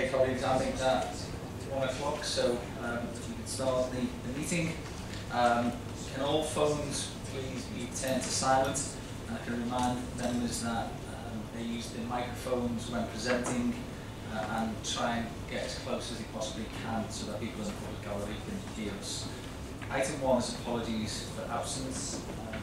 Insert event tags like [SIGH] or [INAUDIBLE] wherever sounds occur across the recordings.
Okay, colleagues, I think that's one o'clock, so um, we can start the, the meeting. Um, can all phones please be turned to silent? And I can remind members that um, they use their microphones when presenting uh, and try and get as close as they possibly can so that people in the public gallery can hear us. Item one is apologies for absence. Um?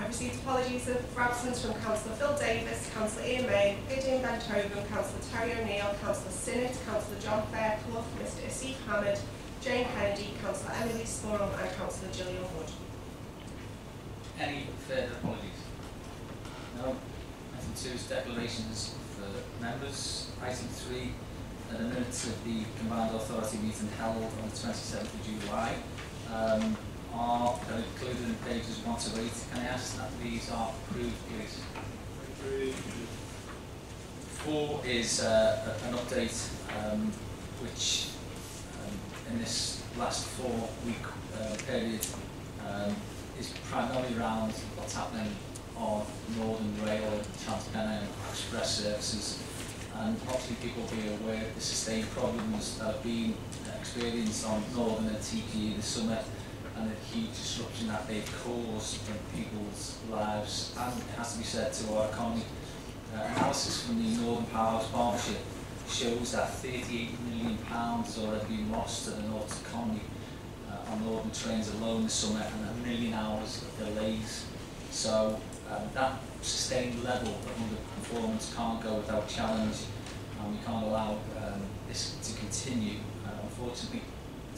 I have received apologies for absence from Councillor Phil Davies, Councillor Ian Maher, Gideon Ben-Tovim, Councillor Terry O'Neill, Councillor Sinnott, Councillor John Fairclough, Mr Asif Hamid, Jane Kennedy, Councillor Emily Spurrell and Councillor Gillian Wood. Any further apologies? No. Item two is declarations for members. Item three, are the minutes of the combined authority meeting held on the 27th of July um, are included in pages 1 to 8. Can I ask that these are approved, please? Four is uh, an update um, which um, in this last four-week uh, period um, is primarily around what's happening on Northern Rail and Trans-Pennine Express services. And hopefully people will be aware of the sustained problems that have been experienced on Northern and TPE this summer and the huge disruption that they've caused in people's lives and it has to be said to our economy. Uh, analysis from the Northern Powerhouse Partnership shows that 38 million pounds has already been lost to the North's economy uh, on Northern trains alone this summer and a million hours of delays. So um, that sustained level of underperformance can't go without challenge and we can't allow um, this to continue. Uh, unfortunately,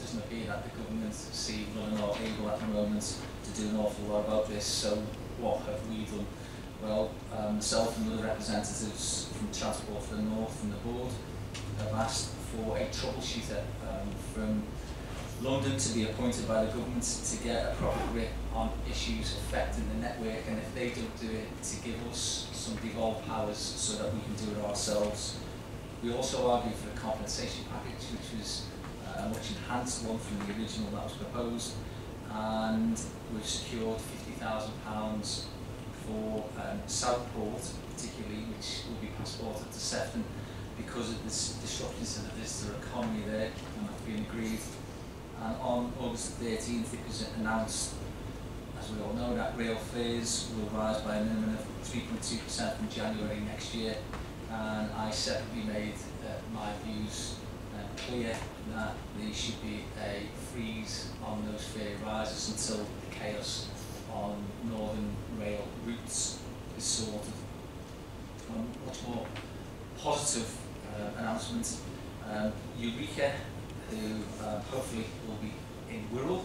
doesn't appear that the government see willing or able at the moment to do an awful lot about this. So what have we done? Well, um, myself and other representatives from Transport for the North and the board have asked for a troubleshooter um, from London to be appointed by the government to get a proper grip on issues affecting the network and if they don't do it to give us some devolved powers so that we can do it ourselves. We also argued for a compensation package which was uh, a much enhanced one from the original that was proposed and we've secured £50,000 for um, Southport particularly which will be passported to Sefton because of the disruptions to the visitor economy there and have been agreed. And on August 13th it was announced as we all know that rail fares will rise by a minimum of 3.2% from January next year. And I separately made uh, my views clear that there should be a freeze on those fare rises until the chaos on northern rail routes is sorted. Um, much more positive uh, announcement. Um, Eureka who uh, hopefully will be in Wirral,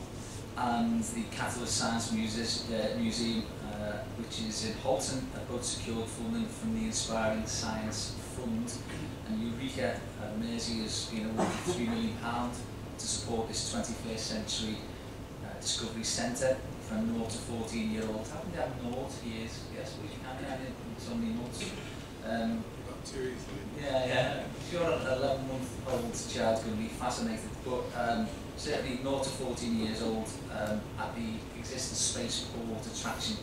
and the Catalyst Science Muse uh, Museum, uh, which is in Halton, have both secured funding from the Inspiring Science Fund. And Eureka Mersey has been awarded £3 million to support this 21st century uh, discovery centre for 0 to 14 year olds. Haven't they had 0 years? Yes, we can have so many months. Um, easily. yeah, yeah. If you're an 11 month old child, going to be fascinated. But um, certainly 0 to 14 years old um, at the existing spaceport attraction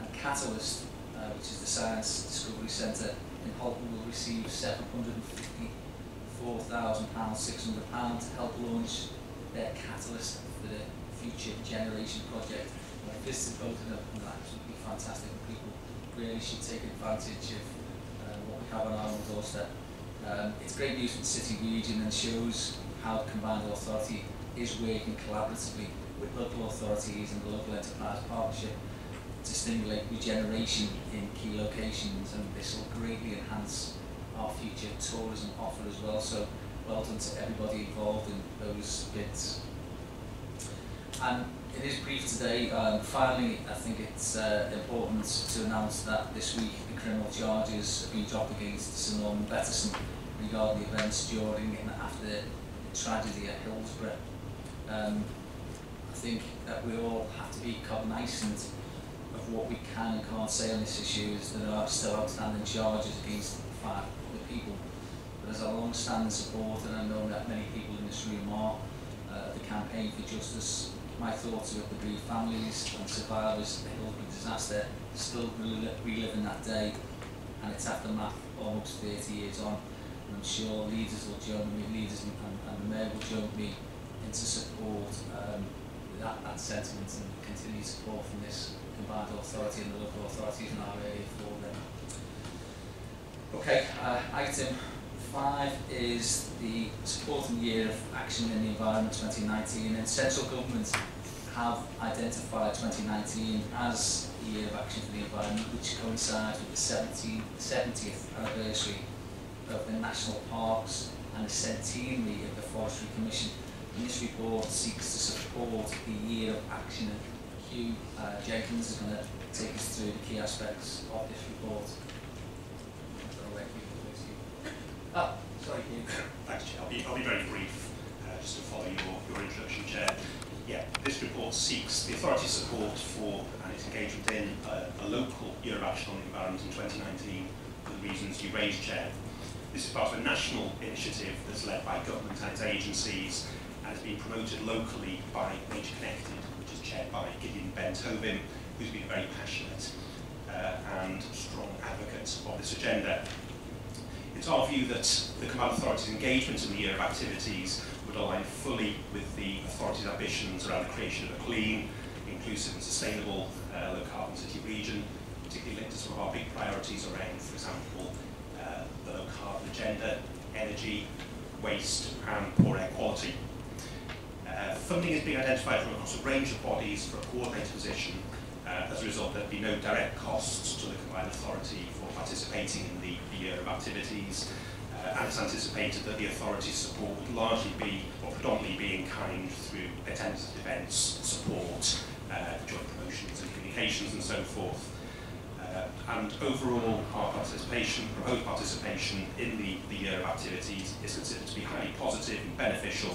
and Catalyst, uh, which is the Science Discovery Centre in Halton, will receive £754,600 £600 to help launch their Catalyst for the Future Generation project. I visited both of them and absolutely fantastic and people really should take advantage of uh, what we have on our doorstep. Um, it's great news for the city region and shows how the combined authority is working collaboratively with local authorities and the local enterprise partnership to stimulate regeneration in key locations and this will greatly enhance our future tourism offer as well. So well done to everybody involved in those bits. And it is brief today. Um, finally, I think it's uh, important to announce that this week the criminal charges have been dropped against Sir Norman Bettison regarding the events during and after the tragedy at Hillsborough. Um, I think that we all have to be cognizant of what we can and can't say on this issue is there are still outstanding charges against five people. But as a long-standing supporter, and I know that many people in this room are, uh, the campaign for justice my thoughts are with the bereaved families and survivors of the Hillsborough disaster still reliving that day and its aftermath almost 30 years on. And I'm sure leaders will join me, leaders and, and, the Mayor will join me into support um, that, that sentiment and continued support from this combined authority and the local authorities in our area for. Okay, uh, item five is the supporting year of action in the environment 2019 and central government have identified 2019 as the year of action for the environment which coincides with the 17, 70th anniversary of the national parks and the centenary of the Forestry Commission. And this report seeks to support the year of action and Hugh uh, Jenkins is going to take us through the key aspects of this report. Oh, Thanks, Chair. I'll be, I'll be very brief, uh, just to follow your, your introduction, Chair. Yeah, this report seeks the authority's support for and its engagement in uh, a local year action on the environment in 2019 for the reasons you raised, Chair. This is part of a national initiative that's led by government and its agencies and has been promoted locally by Nature Connected, which is chaired by Gideon Ben-Tovim, who's been a very passionate uh, and strong advocate of this agenda. It's our view that the Command Authority's engagement in the year of activities would align fully with the authority's ambitions around the creation of a clean, inclusive and sustainable uh, low carbon city region, particularly linked to some of our big priorities around, for example, uh, the low carbon agenda, energy, waste and poor air quality. Uh, funding is being identified from across a range of bodies for a coordinated position. Uh, as a result, there'd be no direct costs to the combined authority for participating in the, the year of activities. Uh, and it's anticipated that the authority's support would largely be, or predominantly be in kind through attendance at events, support, uh, joint promotions and communications and so forth. Uh, and overall, our participation, proposed participation in the, the year of activities is considered to be highly positive and beneficial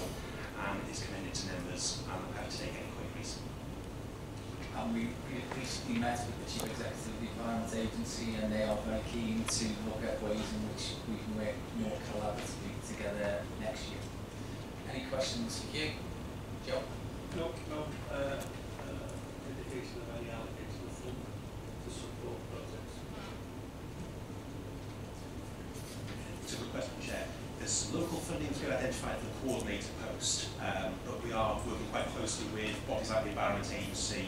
and is commended to members and I'm to take any. And we we recently met with the Chief Executive of the Environment Agency and they are very keen to look at ways in which we can work more collaboratively together next year. Any questions for you? Joe? No, no, uh, uh, indication of any allocation of fund to support projects. It's a good question, Chair. There's some local funding to be identified for the coordinator post, um, but we are working quite closely with bodies like the Environment Agency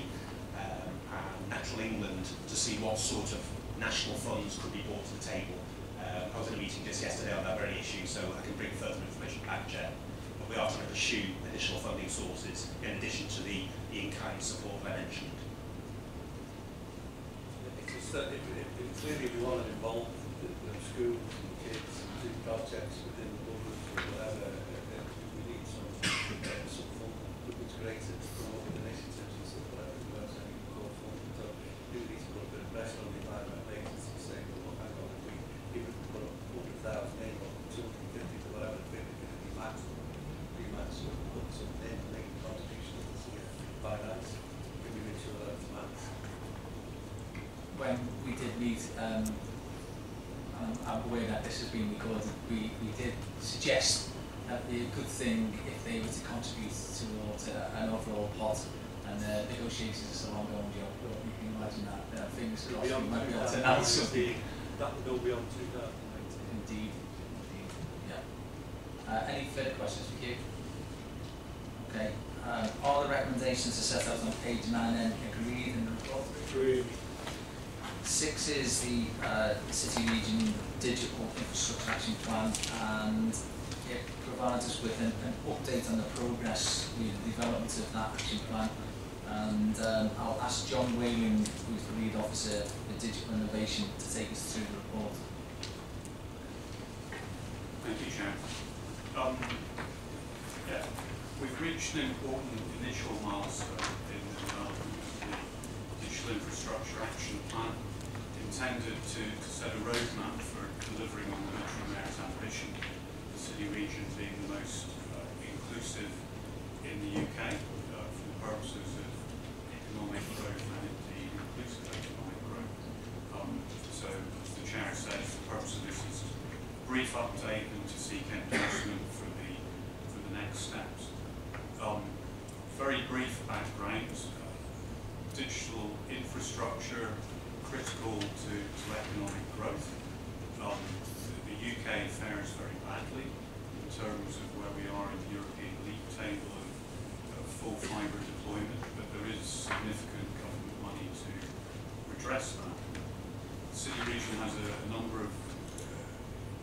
Natural England to see what sort of national funds could be brought to the table. Um, I was in a meeting just yesterday on that very issue, so I can bring further information back, Chair. But we are trying to pursue additional funding sources in addition to the, the in-kind support I mentioned. It's, uh, if, if, if clearly we want to involve the, the schools and kids and do projects within the boroughs or whatever, uh, uh, we need some, uh, some fund that was created to promote initiatives and stuff like that, without any core fund. So we need to put a bit of pressure on the environment agency saying, well, hang on, if we, even if we put up hundred thousand in or two hundred and fifty to whatever, the figure can be maxed, we might sort of put something in, make a contribution to the finance, can we make sure that it's maxed? when meet, um, I'm, aware that this has been recorded, we, we did suggest that a good thing if they were to contribute towards uh, an overall pot and uh, negotiations are still ongoing, Joe, but you can imagine that, uh, fingers crossed, we might be able to announce something. That will go beyond two thousand nineteen. Indeed, indeed, yeah. Uh, any further questions for you? Okay, um, all the recommendations are set out on page nine and agreed in the report. Agreed. Six is the uh, City Region Digital Infrastructure Action Plan and it provides us with an, an update on the progress with the development of that action plan. And um, I'll ask John Whaling, who's the lead officer for digital innovation, to take us through the report. Thank you, Chair. Um, yeah, we've reached an important initial milestone in the development of the Digital Infrastructure Action Plan, intended to, to set a roadmap for delivering on the Metro Mayor's ambition, the city region being the most uh, inclusive in the UK uh, for the purposes of economic growth and indeed inclusive economic growth. Um, so, as the Chair says, the purpose of this is a brief update and to seek endorsement for the for the next steps. Um, very brief background. Uh, digital infrastructure critical to, to economic growth. Um, the UK fares very badly in terms of where we are in the European League table of, of full fibre deployment, but there is significant government money to redress that. The city region has a, a number of uh,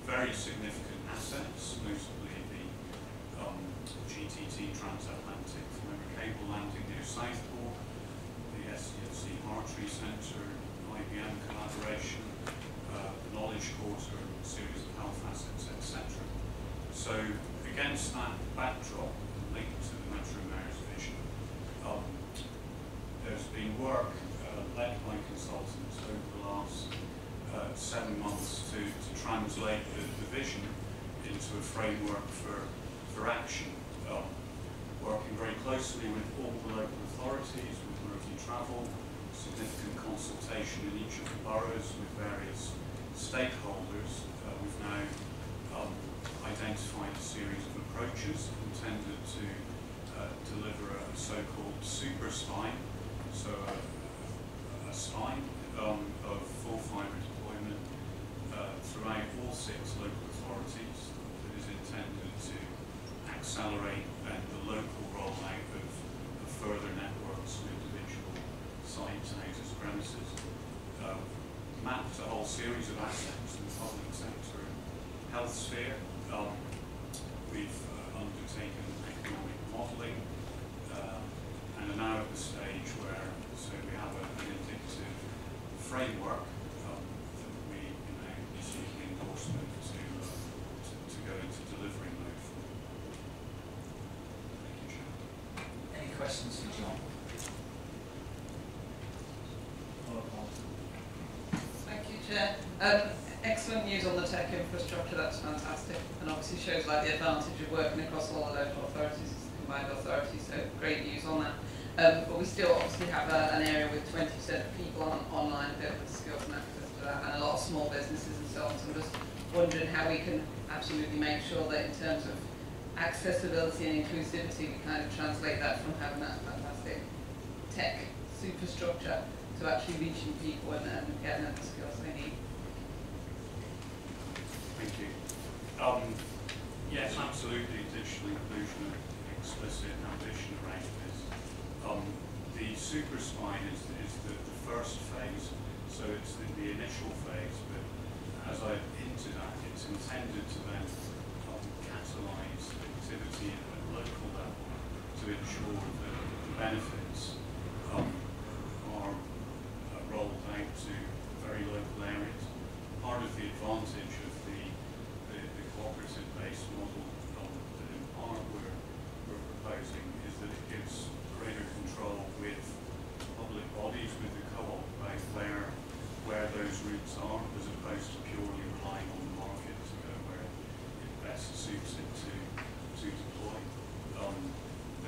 very significant assets, notably the um, GTT transatlantic fibre cable landing near Southport, the STFC Hartree centre, IBM collaboration, uh, Knowledge Quarter, series of health assets, etc. So against that backdrop, linked to the Metro Mayor's vision, um, there's been work uh, led by consultants over the last uh, seven months to, to translate the, the vision into a framework for, for action. Um, working very closely with all the local authorities, with Merseytravel, significant consultation in each of the boroughs with various stakeholders. Uh, we've now um, identified a series of approaches intended to uh, deliver a so-called super spine, so a, a spine um, of full fibre deployment uh, throughout all six local authorities that is intended to accelerate the local rollout of, of further networks sites, houses, premises. Uh, mapped a whole series of assets in the public sector and health sphere. Um, we've uh, undertaken economic modelling um, and are now at the stage where so we have a, an indicative framework um, that we you know, is seeking endorsement to, uh, to, to go into delivering mode. Thank you, Chair. Any questions for John? Laura Paul? Thank you, Chair. Um, excellent news on the tech infrastructure, that's fantastic. And obviously shows like the advantage of working across all the local authorities, combined authorities, so great news on that. Um, but we still obviously have a, an area with 20% of people on online built with skills and access to that, and a lot of small businesses and so on. So I'm just wondering how we can absolutely make sure that in terms of accessibility and inclusivity, we kind of translate that from having that fantastic tech superstructure to actually reaching people and, and getting them the skills they need. Thank you. Um, yes, absolutely, digital inclusion and explicit ambition around this. Um, the super spine is, is the, the first phase, so it's the, the initial phase, but as I've hinted at, it's intended to then um, catalyse activity at a local level to ensure that the benefits um, are uh, rolled out to very local areas. Part of the advantage of the, the, the cooperative-based model um, that in part we're, we're proposing is that it gives greater control with public bodies, with the co-op about where, where those routes are, as opposed to purely relying on the market to go where it best suits it to, to deploy. Um,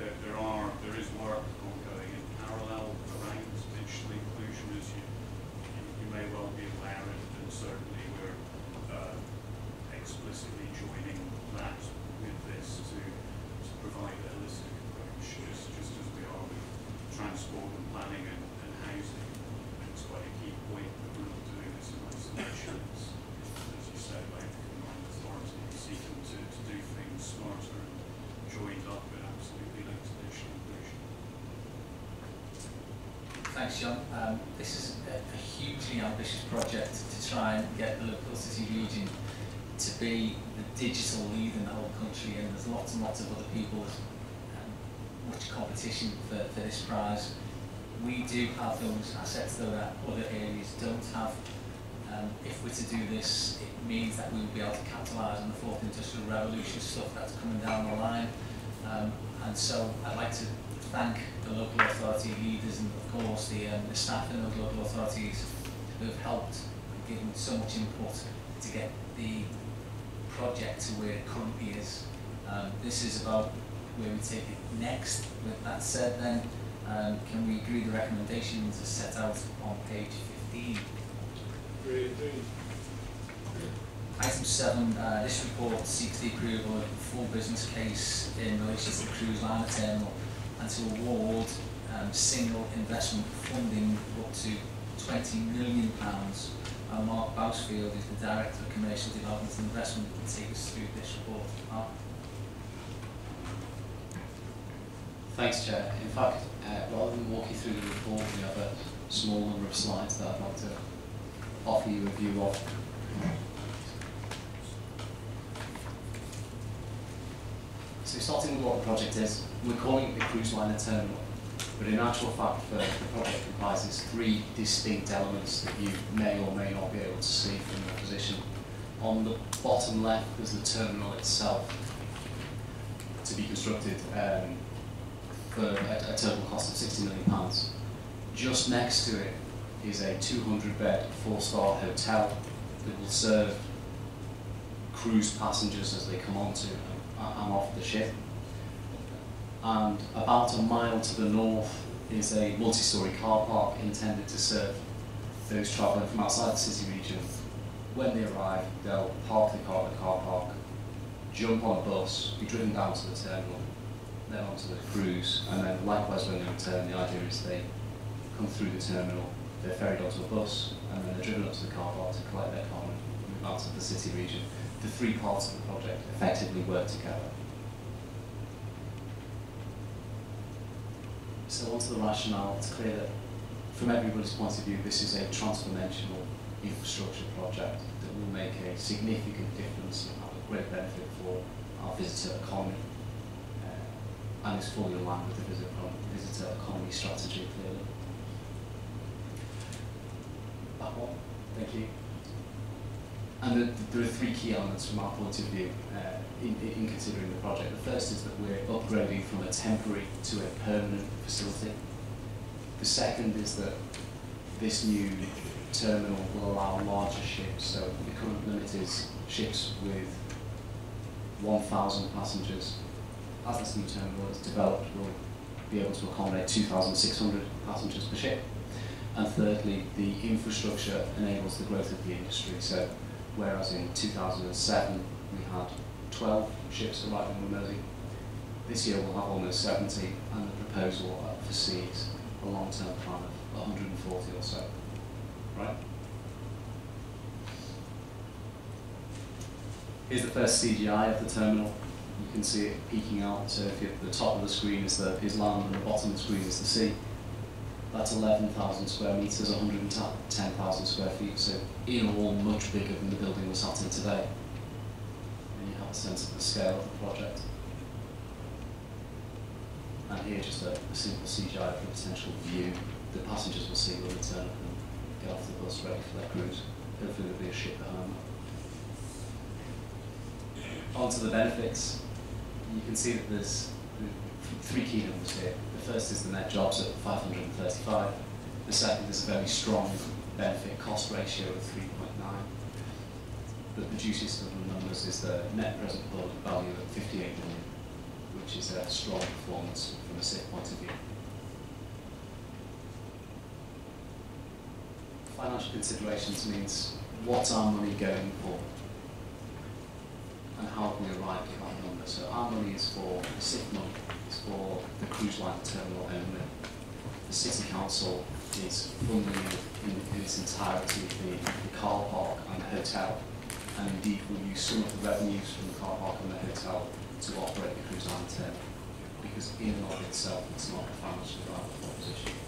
there, there are, there is work ongoing in parallel around digital inclusion, as you, you, you may well be aware, and, and certainly we're uh, explicitly joining that with this to, to provide a holistic approach, just, just as we are with transport and planning and, and housing. Quite a key point that we're not doing this in isolation. It's, as you said, combined authority seeking to, to do things smarter and joined up absolutely to. Thanks, John. Um, this is a, a hugely ambitious project to try and get the local city region to be the digital lead in the whole country, and there's lots and lots of other people, much competition for, for this prize. We do have those assets though that other areas don't have. Um, if we're to do this, it means that we will be able to capitalise on the fourth industrial revolution stuff that's coming down the line. Um, and so I'd like to thank the local authority leaders and of course the, um, the staff in the local authorities who have helped given so much input to get the project to where it currently is. Um, this is about where we take it next. With that said then, um, can we agree the recommendations as set out on page 15? Agree, agree. Item seven, uh, this report seeks the approval of a full business case in relation to the cruise liner terminal and to award um, single investment funding up to £20 million. Uh, Mark Bousfield is the Director of Commercial Development and Investment and take us through this report. Mark? Thanks, Chair. In fact, uh, rather than walk you through the report, we have a small number of slides that I'd like to offer you a view of. So starting with what the project is, we're calling it the cruise liner terminal, but in actual fact the, the project comprises three distinct elements that you may or may not be able to see from your position. On the bottom left is the terminal itself to be constructed um, for a, a total cost of £60 million. Just next to it is a 200 bed four star hotel that will serve cruise passengers as they come onto and off the ship. And about a mile to the north is a multi story car park intended to serve those travelling from outside the city region. When they arrive, they'll park the car at the car park, jump on a bus, be driven down to the terminal, then onto the cruise, and then likewise when they return, the idea is they come through the terminal, they're ferried onto a bus, and then they're driven up to the car park to collect their car and out to the city region. The three parts of the project effectively work together. So onto the rationale, it's clear that from everybody's point of view, this is a transformational infrastructure project that will make a significant difference and have a great benefit for our visitor economy uh, and is fully aligned with the visitor, visitor economy strategy clearly. That one, thank you. And the, there are three key elements from our point of view uh, in, in considering the project. The first is that we're upgrading from a temporary to a permanent facility. The second is that this new terminal will allow larger ships. So the current limit is ships with 1,000 passengers. As this new terminal is developed, we'll be able to accommodate 2,600 passengers per ship. And thirdly, the infrastructure enables the growth of the industry. So whereas in 2007 we had 12 ships arriving in Mersey, this year we'll have almost 70 and the proposal foresees a long-term plan of 140 or so. Right? Here's the first CGI of the terminal. You can see it peeking out. So if the top of the screen is, the, is land and the bottom of the screen is the sea. That's 11,000 square metres, 110,000 square feet. So in all, much bigger than the building we're sat in today. And you have a sense of the scale of the project. And here just a, a simple CGI of the potential view the passengers will see when they turn up and get off the bus ready for their cruise. Hopefully there'll be a ship at home. On to the benefits. You can see that there's three key numbers here. The first is the net jobs at 535. The second is a very strong benefit cost ratio of 3.9. But the juiciest of the numbers is the net present value of 58 million, which is a strong performance from a SIF point of view. Financial considerations means what's our money going for? And how we arrive at that number? So our money is for the SIF money, it's for the cruise line terminal only. The City Council is funding in, in its entirety the, the car park and the hotel, and indeed will use some of the revenues from the car park and the hotel to operate the cruise line terminal, because in and of itself it's not a financially viable proposition.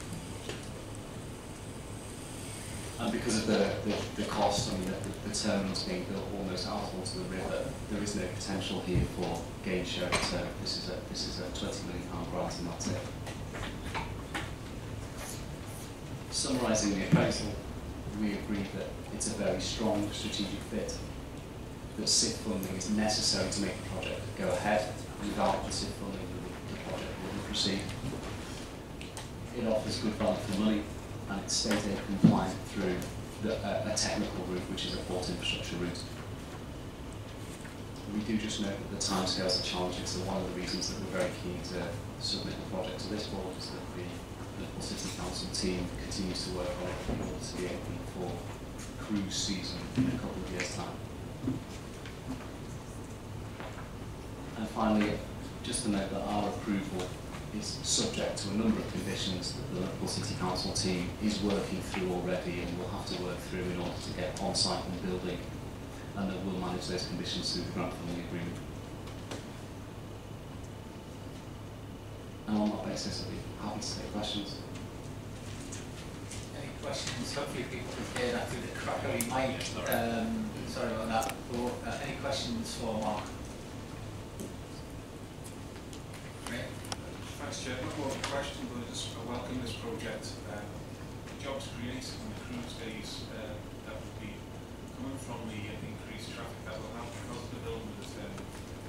And because of the, the, the cost, I mean, the, the terminal's being built almost out onto the river, there is no potential here for gain share so This is a, this is a 20 million pound grant and that's it. Summarising the appraisal, we agree that it's a very strong strategic fit, that SIF funding is necessary to make the project go ahead. Without the SIF funding, the project wouldn't proceed. It offers good value for money, and it's state aid compliant through the, uh, a technical route, which is a port infrastructure route. We do just note that the timescales are challenging, so one of the reasons that we're very keen to submit the project to this board is that the Liverpool City Council team continues to work on it in order to be open for cruise season in a couple of years' time. And finally, just to note that our approval is subject to a number of conditions that the Liverpool City Council team is working through already and will have to work through in order to get on-site and building and that we'll manage those conditions through the grant funding agreement. And on that basis, I'd be happy to take questions. Any questions. Hopefully people can hear that through the crackly mic. Sorry. Um, sorry about that. Or, uh, any questions for Mark? Great. Thanks, Chair. Not more of a question, but I welcome this project. Uh, the jobs created in the cruise days uh, that would be coming from the increased traffic that will have because of the development um,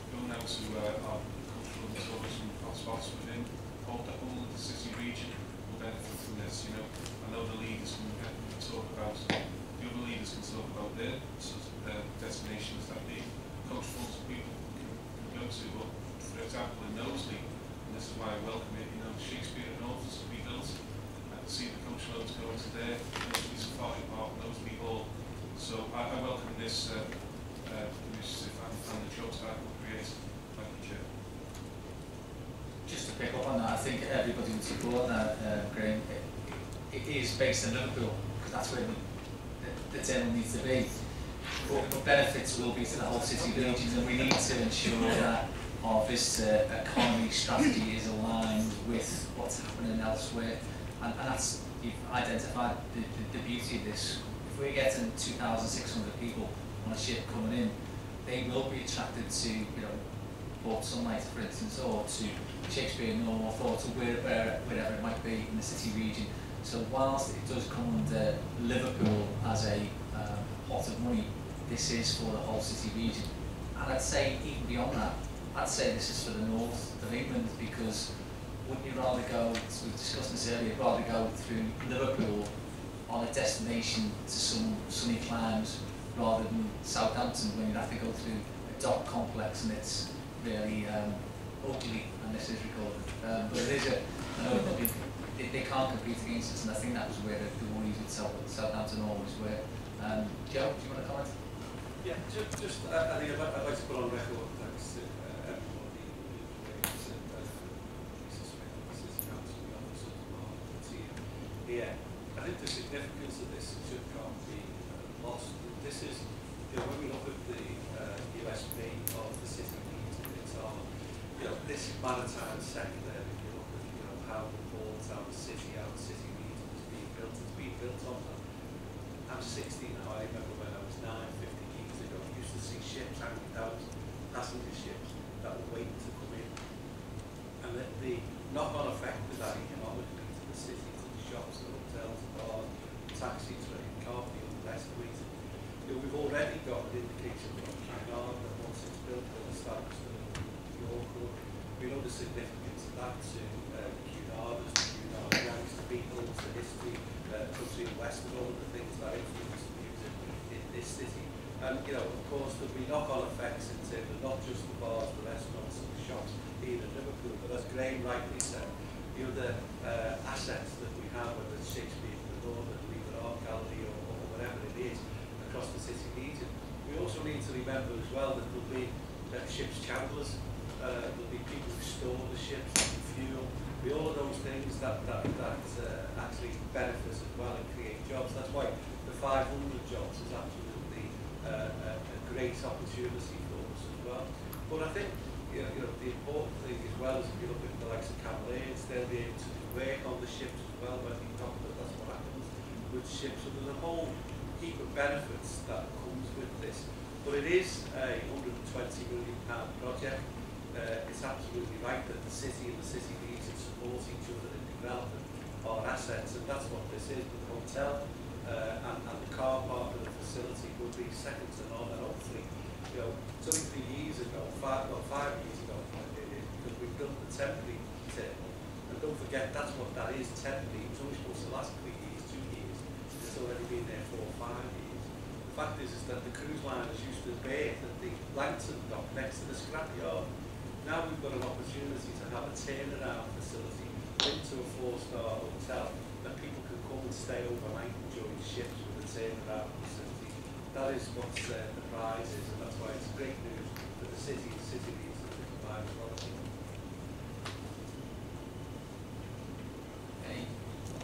going out to uh, our cultural and tourism hotspots within all the whole of the city region will benefit from this. You know, I know the leaders can, talk about, the other leaders can talk about their uh, destinations that the cultural people can, can go to. But for example, in Knowsley, this is why I welcome it, you know, Shakespeare and Authors will be built. I can see the coach loads going to there, Knowsley Safari Park, Knowsley Hall. So I, I welcome this uh, uh, initiative and, and the jobs that will create. Thank you, Chair. Just to pick up on that, I think everybody would support that, uh, Graham. It, it is based in Liverpool, because that's where the, the, the needs to be. But the benefits will be to the whole city region, and we need to ensure that our visitor economy strategy is aligned with what's happening elsewhere. And, and that's, you've identified the, the, the beauty of this. If we're getting 2,600 people on a ship coming in, they will be attracted to, you know, Port Sunlight, for instance, or to Shakespeare North, or to wherever, wherever it might be in the city region. So whilst it does come under Liverpool as a um, pot of money, this is for the whole city region. And I'd say even beyond that, I'd say this is for the north of England because wouldn't you rather go, as we discussed this earlier, rather go through Liverpool on a destination to some sunny climes rather than Southampton when you'd have to go through a dock complex and it's really um, ugly, and this is recorded. Um, but it is a, they, they can't compete against us, and I think that was where the, the worries South, Southampton always were. Um, Joe, do you want to comment? Yeah, just, just I, I think I'd, like- I'd like to put on record thanks to uh, everybody who raised it, uh, Lisa Smith, the City Council, the officers, Mark, the team here. I think the significance of this should not be uh, lost. This is, you know, when we look at the uh, USP of the city it's on, you know, this maritime sector, if you look at, you know, how the port, how the city, how the city needs is being built, it's being built on that. I'm 60 now, I remember when I was 9, 50 years ago, I used to see ships hanging out, passenger ships that were waiting to come in. And the, the knock-on effect of that economically to the city, to the shops, the hotels, the bars, taxis, trade, car field, the rest of it. You know, we've already got an indication from Cunard that once it's built, they'll establish the York Road. We know the significance of that to uh, the Cunarders, the Cunard Yanks, the Beatles, the history, uh, country and west, and all of the things that influence the music in this city. And, you know, of course, there'll be knock-on effects in terms of not just the bars, the restaurants and the shops here in Liverpool, but as Graham rightly said, the other uh, assets that we have, whether it's Shakespeare, the Lord, the Lever Art Gallery, or, or whatever it is, across the city region. We also need to remember as well that there'll be uh, ship's chandlers, uh, there'll be people who store the ships, fuel, be all of those things that, that, that uh, actually benefit us as well and create jobs. That's why the 500 jobs is absolutely uh, a, a great opportunity for us as well. But I think you know, you know, the important thing as well is if you look at the likes of Cavaliers, they'll be able to work on the ships as well, but you that that's what happens with ships. So there's a whole heap of benefits that comes with this. But it is a 120 million pound project. Uh, it's absolutely right that the city and the city region support each other in developing our assets, and that's what this is. But the hotel uh, and, and the car park and the facility will be second to none, and hopefully, you know, it's only three years ago, five, well, five years ago, because we've built the temporary terminal. And don't forget, that's what that is, temporary. It was only supposed to last three years, two years. It's already been there four or five years. The fact is, is that the cruise liners used to berth at the Langton dock next to the scrapyard. Now we've got an opportunity to have a turnaround facility into a four-star hotel that people could come and stay overnight and join ships with a turnaround facility. That is what uh, the prize is, and that's why it's great news for the city. The city needs to provide as well. Any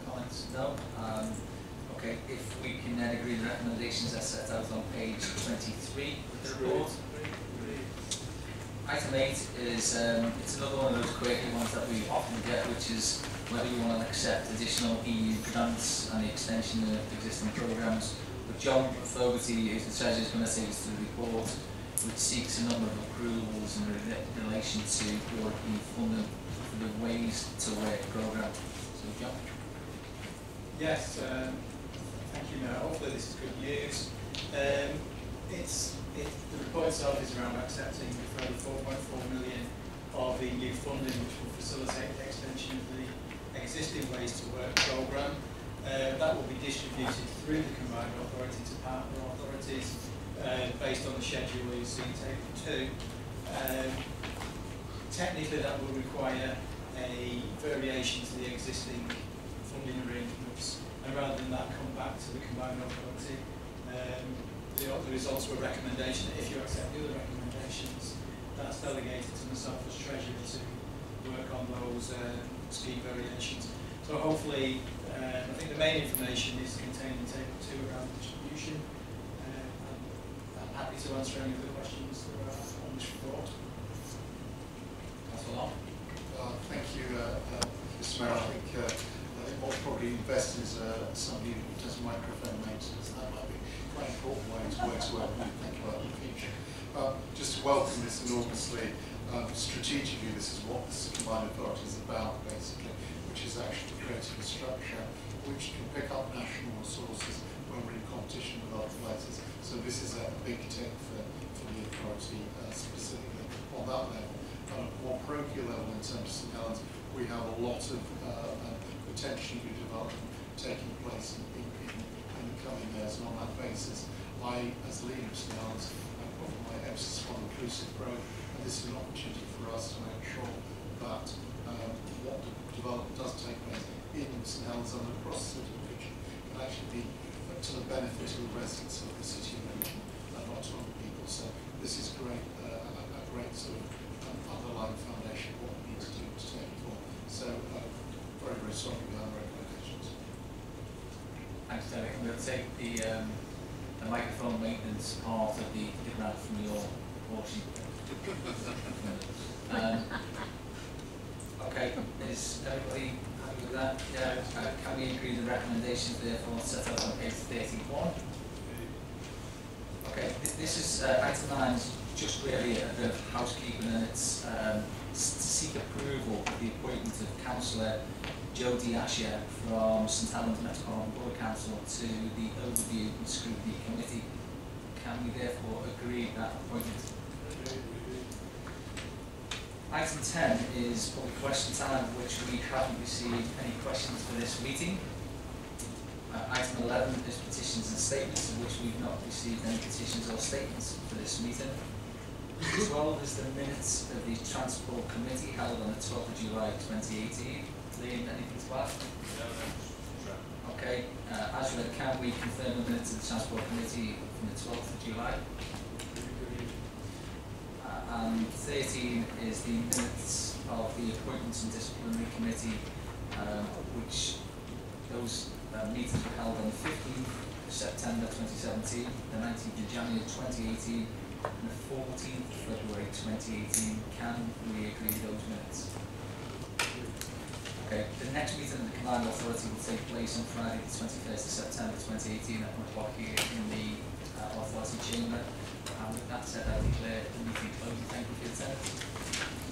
comments? No? Um, okay, if we can then agree the recommendations as set out on page 23 of the report. Item eight is, um, it's another one of those quirky ones that we often get, which is whether you want to accept additional EU grants and the extension of existing programmes. But John Fogarty, who's the Treasurer, is going to take us the report, which seeks a number of approvals in re- relation to European funding for the Ways to Work programme. So John? Yes, um, thank you, Mayor. Hopefully this is good news. Um, it's, it, the report itself is around accepting the further 4.4 million of funding which will facilitate the extension of the existing Ways to Work programme. Uh, that will be distributed through the combined authority to partner authorities uh, based on the schedule you see in table two. Um, technically that will require a variation to the existing funding arrangements, and rather than that, come back to the combined authority. Um, the, the results were a recommendation, if you accept the other recommendations, that's delegated to myself as treasurer to work on those uh, scheme variations. So hopefully, um, I think the main information is contained in table two around the distribution. And I'm happy to answer any of the questions that are on this report. Councillor Long? Uh, Thank you, uh, uh, Mr Mayor. I think, uh, I what's probably best is uh, somebody who does microphone maintenance. That might be quite an important way to work with. Think about the future. Uh, Just welcome this enormously. Um, Strategically, this is what this combined authority is about, basically, which is actually creating a structure which can pick up national resources when we're in competition with other places. So this is a big tick for, for the authority uh, specifically on that level. On a more parochial level in terms of St Helens, we have a lot of uh, uh, potential new development taking place in, in, in, the coming years. And on that basis, I, as leader of St Helens, emphasis on inclusive growth. And this is an opportunity for us to make sure that um, what development does take place in St Helens and across the city of can actually be to the benefit of the residents of the city and region and not to other people. So this is great, uh, a, great sort of um, underlying foundation of what we need to do to take it forward. So uh, very, very strongly behind the recommendations. Thanks, Derek. To take the, um, the microphone maintenance part of the, the grant from your portion. [LAUGHS] um, okay, is everybody happy with that? Yeah. Uh, can we agree the recommendations therefore set out on page 31? Okay, this is, uh, item nine is just really a bit of housekeeping and it's um, to seek approval of the appointment of councillor Jodie Asher from St Helens Metropolitan Borough Council to the Overview and Scrutiny Committee. Can we therefore agree that appointment? Item 10 is public question time, which we haven't received any questions for this meeting. Uh, item 11 is petitions and statements, of which we've not received any petitions or statements for this meeting. 12 is the minutes of the Transport Committee held on the 12th of July 2018. Liam, anything to add? Okay, uh, you can we confirm the minutes of the Transport Committee from the 12th of July? Uh, and 13 is the minutes of the Appointments and Disciplinary Committee, um, which those uh, meetings were held on the 15th of September 2017, the 19th of January 2018, and the 14th of February 2018. Can we agree those minutes? Okay. The next meeting of the command authority will take place on Friday, the 21st of September 2018 at 1 o'clock here in the uh, authority chamber. And with that said, I declare the meeting closed. Thank you for your attendance.